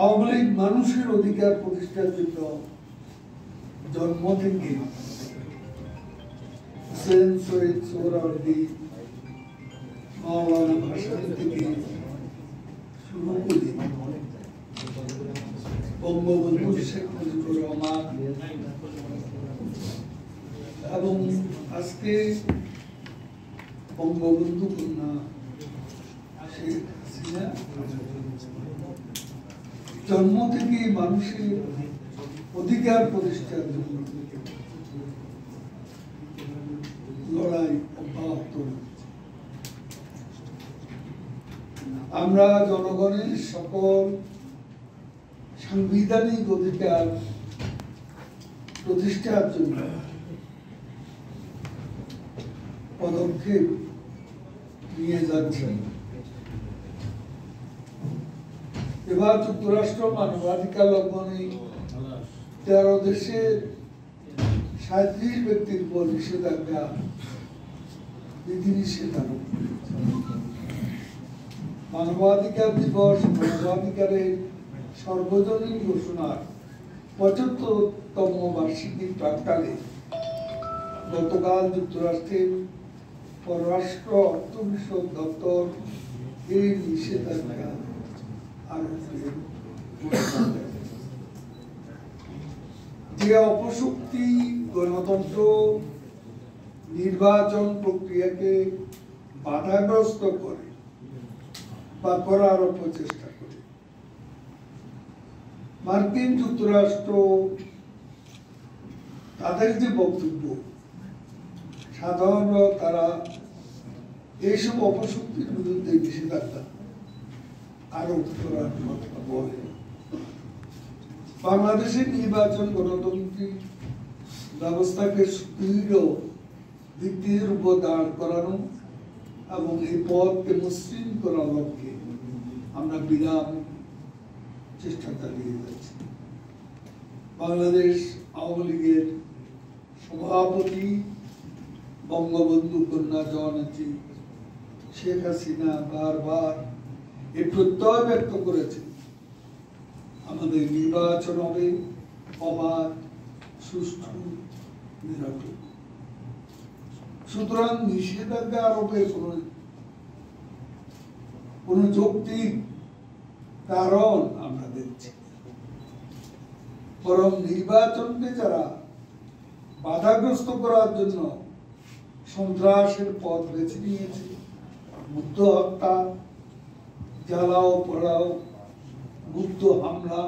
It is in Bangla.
আওয়ামী লীগ মানুষের অধিকার প্রতিষ্ঠার জন্য জন্ম থেকে এবং আজকে বঙ্গবন্ধু কন্যা শেখ হাসিনা। জন্ম থেকে মানুষের অধিকার প্রতিষ্ঠার জন্য লড়াই অব্যাহত আমরা জনগণের সকল সাংবিধানিক অধিকার প্রতিষ্ঠার জন্য পদক্ষেপ নিয়ে যাচ্ছি। এবার যুক্তরাষ্ট্র মানবাধিকার লঙ্ঘনে তেরো দেশের সাঁত্রিশ ব্যক্তির উপর নিষেধাজ্ঞা, বিধিনিষেধ মানবাধিকার দিবস, মানবাধিকারের সর্বজনীন ঘোষণার পঁচাত্তরতম বার্ষিকীর প্রাককালে গতকাল যুক্তরাষ্ট্রের পররাষ্ট্র অর্থ বিষয়ক দপ্তর এই নিষেধাজ্ঞা। যে অপশক্তি গণতন্ত্র নির্বাচন প্রক্রিয়াকে বাধাগ্রস্ত করে বা করার প্রচেষ্টা করে। মার্কিন যুক্তরাষ্ট্র তাদের যে বক্তব্য, সাধারণত তারা এইসব অপশক্তির বিরুদ্ধে নিষেধাজ্ঞা কথা বাংলাদেশের নির্বাচন গণতান্ত্রিক ব্যবস্থাকে সুদৃঢ় ভিত্তির উপর দাঁড় করানো এবং এই পথকে মসৃণ করার লক্ষ্যে আমরা বিরাম চেষ্টা চালিয়ে যাচ্ছি। বাংলাদেশ আওয়ামী লীগের সভাপতি, বঙ্গবন্ধু কন্যা জননেত্রী শেখ হাসিনা বারবার এই প্রত্যয় ব্যক্ত করেছে আমাদের নির্বাচন হবে, অবাধ, সুষ্ঠু, নিরাপদ সুতরাং নিষেধাজ্ঞা আরোপের কোন কোন যৌক্তিক কারণ আমরা দেখছি। বরং নির্বাচনকে যারা বাধাগ্রস্ত করার জন্য সন্ত্রাসের পথ বেছে নিয়েছে, মুক্ত হত্যা জ্বালাও পড়াও গুপ্ত হামলা